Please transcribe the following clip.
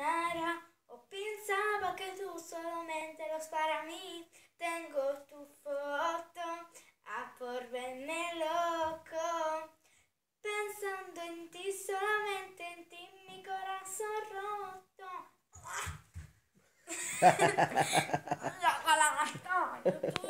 me perdonará. O pensaba que tú solamente los para mí. Tengo tu foto a porre nel loco. Pensando en ti, solamente en ti, mi corazón roto. La, la, la, la,